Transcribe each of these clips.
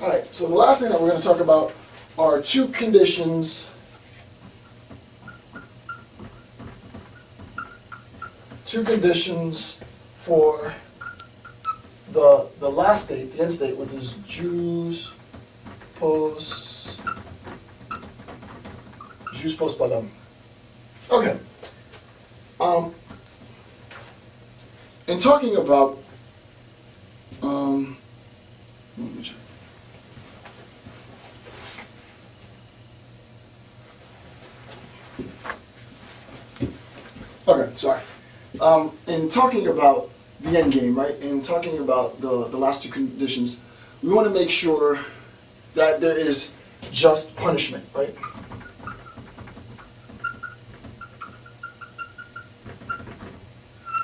All right, so the last thing that we're going to talk about are two conditions two conditions for the the last state, the end state, which is jus post jus post bellum. Okay. Um, in talking about um, let me check. Okay, sorry. Um, in talking about the end game, right, in talking about the, the last two conditions, we want to make sure that there is just punishment, right?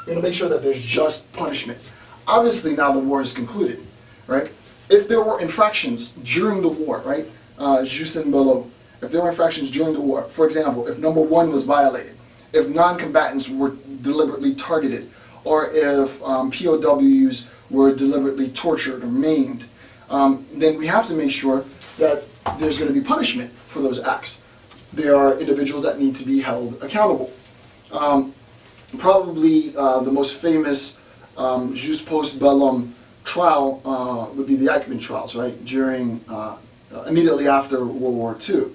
We want to make sure that there's just punishment. Obviously, now the war is concluded, right? If there were infractions during the war, right, uh, in if there were infractions during the war, for example, if number one was violated, if non-combatants were deliberately targeted, or if um, POWs were deliberately tortured or maimed, um, then we have to make sure that there's going to be punishment for those acts. There are individuals that need to be held accountable. Um, probably uh, the most famous um, jus post bellum trial uh, would be the Eichmann trials, right? During uh, immediately after World War II,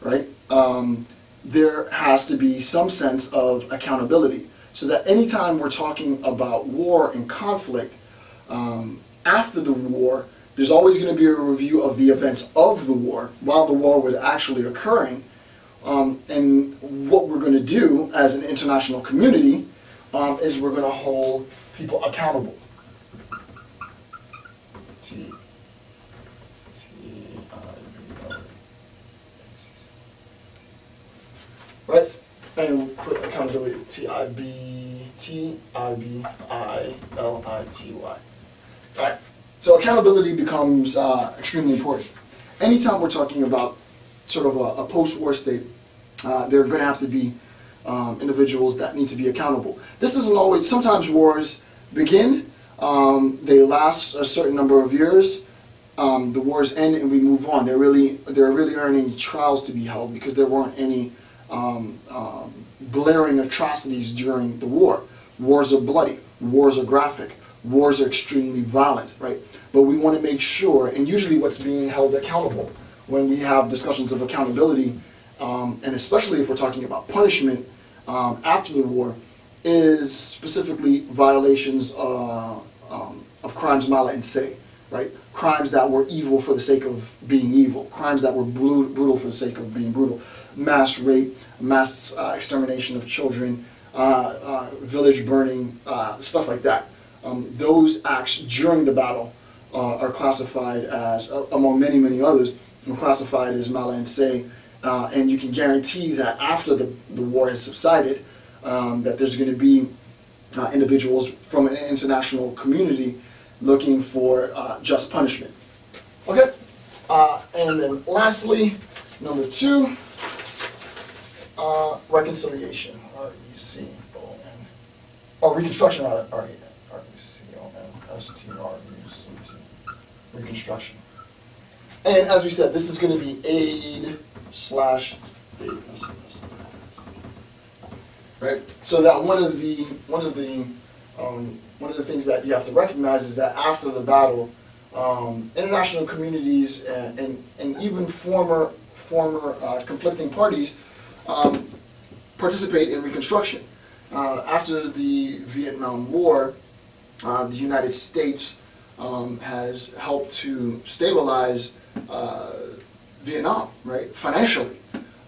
right? Um, there has to be some sense of accountability, so that anytime we're talking about war and conflict um, after the war, there's always going to be a review of the events of the war while the war was actually occurring, um, and what we're going to do as an international community um, is we're going to hold people accountable. T. T. I. B. L. Right? And accountability T I B T I B I L I T Y. Right? So accountability becomes uh, extremely important. Anytime we're talking about sort of a, a post-war state, uh, there are going to have to be um, individuals that need to be accountable. This isn't always, sometimes wars begin, um, they last a certain number of years, um, the wars end and we move on. They're really, they're really earning trials to be held because there weren't any um, um, blaring atrocities during the war. Wars are bloody, wars are graphic, wars are extremely violent, right? But we want to make sure, and usually what's being held accountable when we have discussions of accountability, um, and especially if we're talking about punishment um, after the war, is specifically violations uh, um, of crimes mala in se, right? Crimes that were evil for the sake of being evil, crimes that were brutal for the sake of being brutal, mass rape, mass uh, extermination of children, uh, uh village burning, uh, stuff like that. Um, those acts during the battle uh, are classified as, among many, many others, are classified as mala in se, uh, and you can guarantee that after the, the war has subsided, um, that there's going to be individuals from an international community looking for uh, just punishment. Okay, uh, and then lastly, number two, reconciliation, R-E-C-O-N, or reconstruction rather, R-E-C-O-N. S-T-R-U-C-T, reconstruction. And as we said, this is going to be aid slash aid. Right? So that one of the one of the um, one of the things that you have to recognize is that after the battle, um, international communities and, and, and, even former former uh, conflicting parties um, participate in reconstruction. Uh, after the Vietnam War, uh, the United States um, has helped to stabilize uh, Vietnam, right, financially,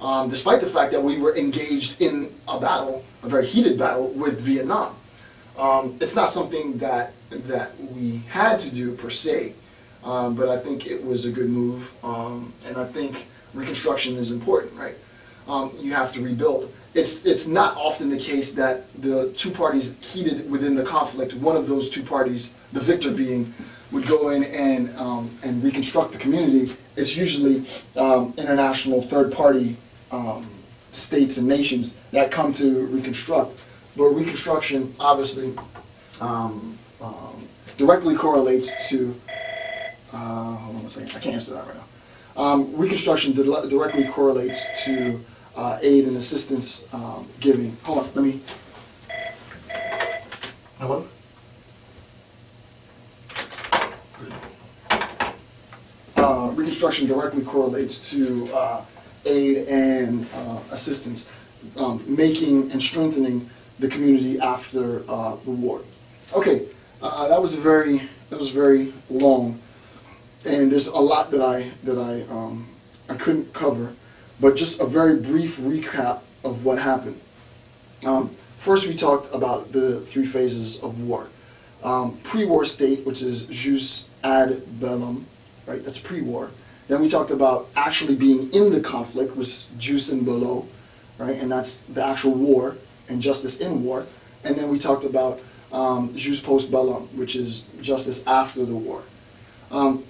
um, despite the fact that we were engaged in a battle, a very heated battle with Vietnam. Um, it's not something that that we had to do per se, um, but I think it was a good move, um, and I think reconstruction is important, right? Um, you have to rebuild it's it's not often the case that the two parties heated within the conflict, one of those two parties, the victor being, would go in and um, and reconstruct the community. It's usually um, international third party states and nations that come to reconstruct. But reconstruction obviously um, um, directly correlates to Uh, hold on a second. I can't answer that right now. Um, reconstruction di- directly correlates to uh, aid and assistance um, giving. Hold on, let me. Hello? Uh, reconstruction directly correlates to uh, aid and uh, assistance, um, making and strengthening the community after uh, the war. Okay, uh, that was a very that was very long, and there's a lot that I that I um, I couldn't cover, but just a very brief recap of what happened. Um, first, we talked about the three phases of war. Um, pre-war state, which is jus ad bellum, right? That's pre-war. Then we talked about actually being in the conflict, was jus in bello, right? And that's the actual war and justice in war. And then we talked about um, jus post bellum, which is justice after the war. Um,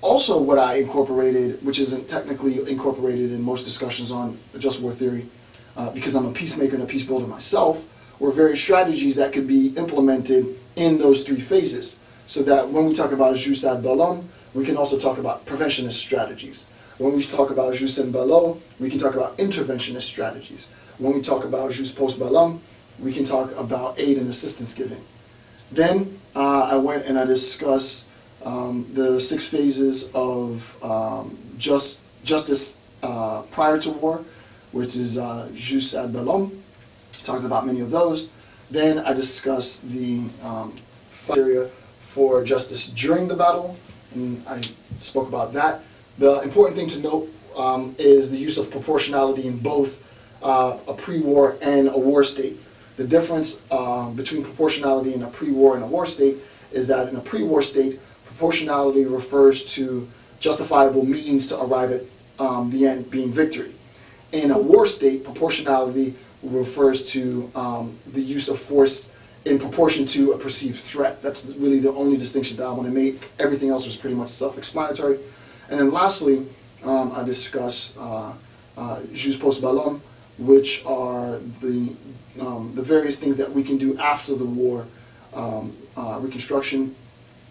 also, what I incorporated, which isn't technically incorporated in most discussions on just war theory, uh, because I'm a peacemaker and a peace builder myself, were various strategies that could be implemented in those three phases. So that when we talk about jus ad bellum, we can also talk about preventionist strategies. When we talk about jus in bello, we can talk about interventionist strategies. When we talk about jus post bellum, we can talk about aid and assistance giving. Then uh, I went and I discussed um, the six phases of um, just justice uh, prior to war, which is uh, jus ad bellum. Talked about many of those. Then I discussed the um, area for justice during the battle, and I spoke about that. The important thing to note um, is the use of proportionality in both uh, a pre-war and a war state. The difference um, between proportionality in a pre-war and a war state is that in a pre-war state, proportionality refers to justifiable means to arrive at um, the end being victory. In a war state, proportionality refers to um, the use of force in proportion to a perceived threat. That's really the only distinction that I want to make. Everything else was pretty much self-explanatory. And then lastly, um, I discuss uh, uh, jus post bellum, which are the, um, the various things that we can do after the war. Um, uh, reconstruction.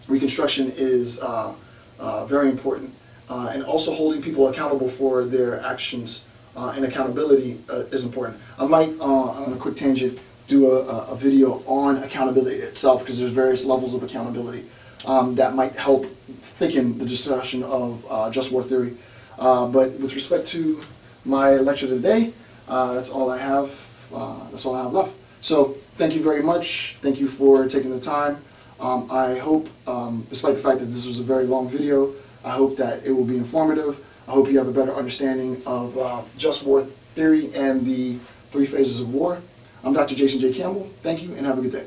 Reconstruction is uh, uh, very important. Uh, and also holding people accountable for their actions and accountability is important. I might, on a quick tangent, do a, a video on accountability itself because there's various levels of accountability um, that might help thicken the discussion of just war theory. but with respect to my lecture today, that's all I have. that's all I have left. So thank you very much. Thank you for taking the time. Um, I hope, um, despite the fact that this was a very long video, I hope that it will be informative. I hope you have a better understanding of uh, just war theory and the three phases of war. I'm Dr. Jason J. Campbell. Thank you and have a good day.